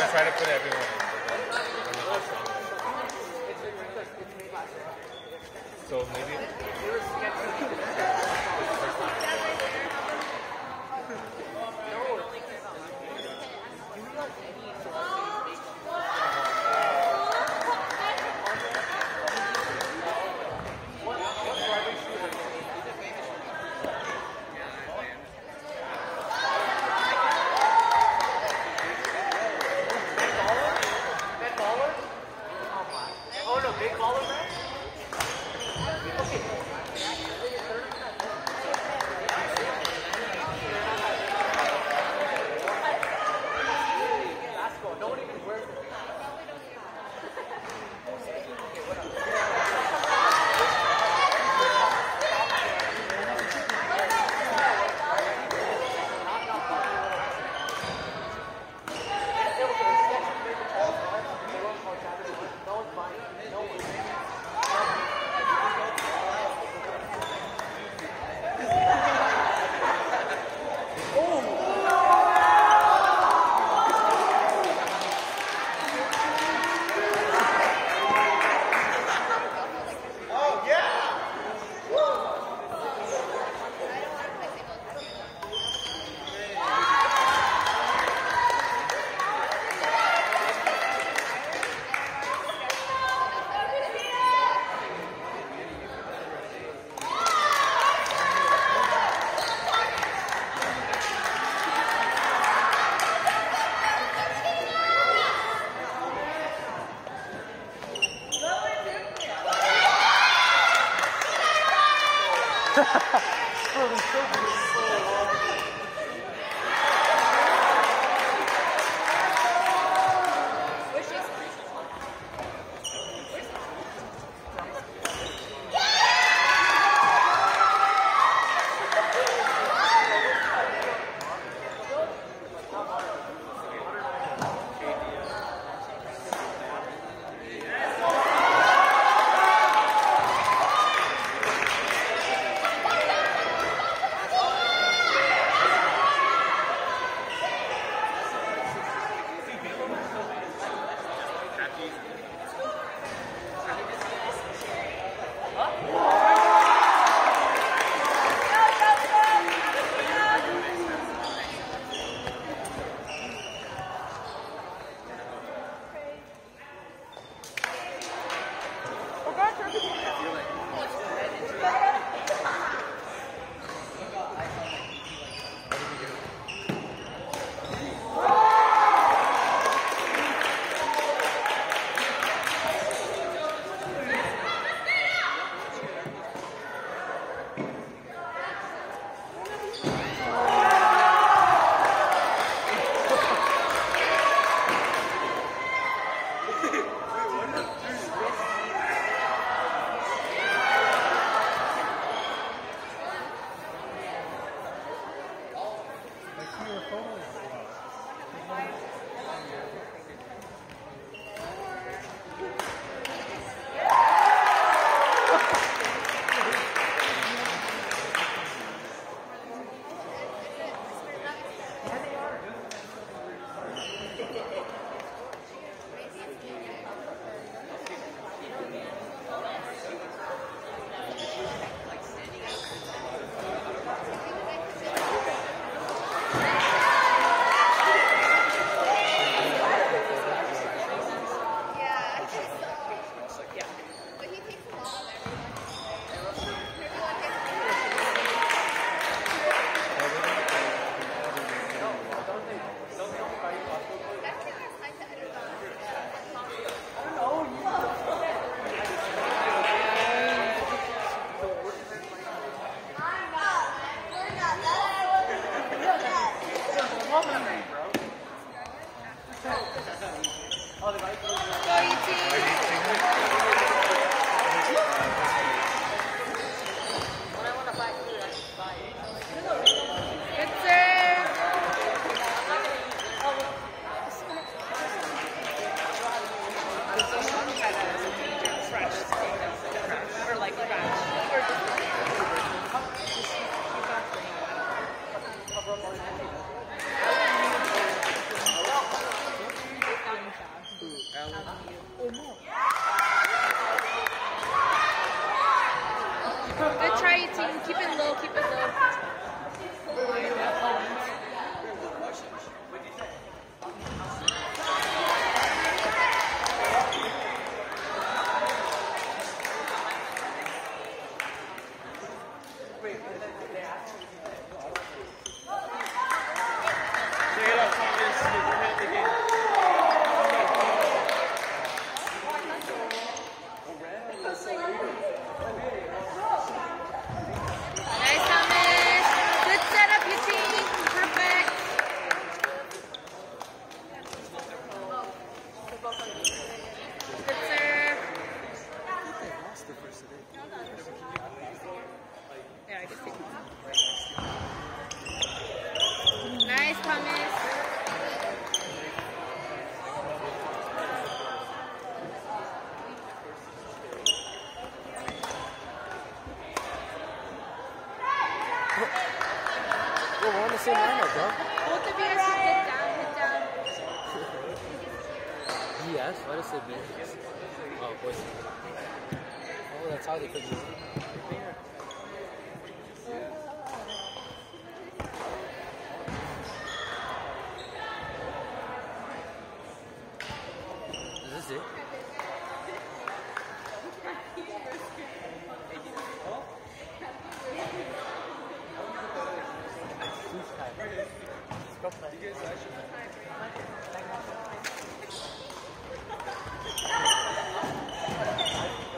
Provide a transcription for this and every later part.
gonna try to put everyone in. So maybe. it was so good. BS? Why does it say BS? Oh, voice. Oh, that's how they put it. Thank you.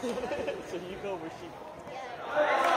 是一个不信。